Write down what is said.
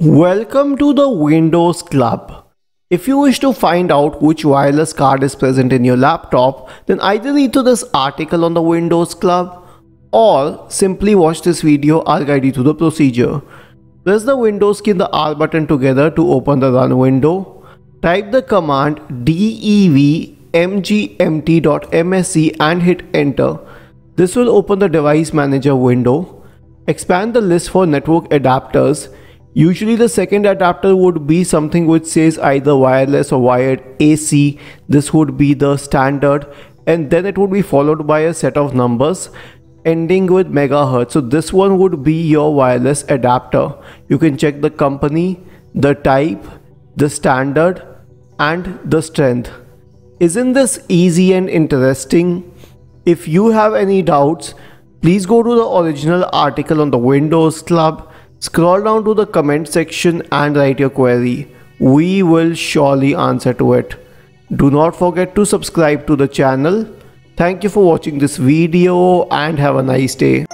Welcome to the Windows Club. If you wish to find out which wireless card is present in your laptop, then either read to this article on the Windows Club or simply watch this video I'll guide you through the procedure. Press the Windows key and the R button together to open the run window. Type the command devmgmt.msc and hit enter. This will open the device manager window. Expand the list for network adapters Usually the second adapter would be something which says either wireless or wired AC. This would be the standard and then it would be followed by a set of numbers ending with megahertz. So this one would be your wireless adapter. You can check the company, the type, the standard and the strength. Isn't this easy and interesting? If you have any doubts, please go to the original article on the Windows Club Scroll down to the comment section and write your query. We will surely answer to it. Do not forget to subscribe to the channel. Thank you for watching this video and have a nice day.